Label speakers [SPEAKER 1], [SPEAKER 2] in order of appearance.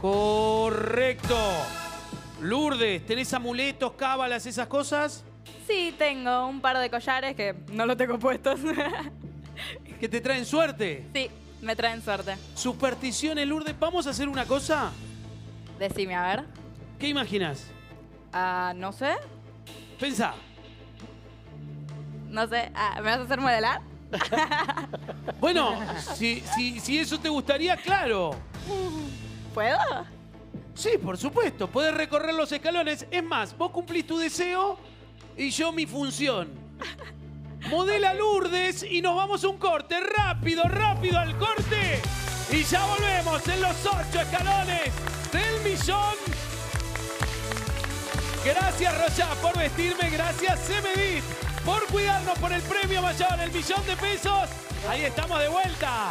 [SPEAKER 1] Correcto. Lourdes, ¿tenés amuletos, cábalas, esas cosas?
[SPEAKER 2] Sí, tengo un par de collares que no los tengo puestos.
[SPEAKER 1] ¿Que te traen suerte?
[SPEAKER 2] sí, me traen suerte.
[SPEAKER 1] Supersticiones, Lourdes. Vamos a hacer una cosa.
[SPEAKER 2] Decime, a ver.
[SPEAKER 1] ¿Qué imaginas?
[SPEAKER 2] Ah, no sé.
[SPEAKER 1] Pensá.
[SPEAKER 2] No sé. Ah, ¿Me vas a hacer modelar?
[SPEAKER 1] Bueno, si, si, si eso te gustaría, claro.
[SPEAKER 2] ¿Puedo?
[SPEAKER 1] Sí, por supuesto. Podés recorrer los escalones. Es más, vos cumplís tu deseo y yo mi función. Modela Lourdes y nos vamos a un corte. Rápido, rápido al corte. Y ya volvemos en los ocho escalones del millón. Gracias, Rocha, por vestirme. Gracias, Semedit, por cuidarnos por el premio mayor, el millón de pesos. Ahí estamos de vuelta.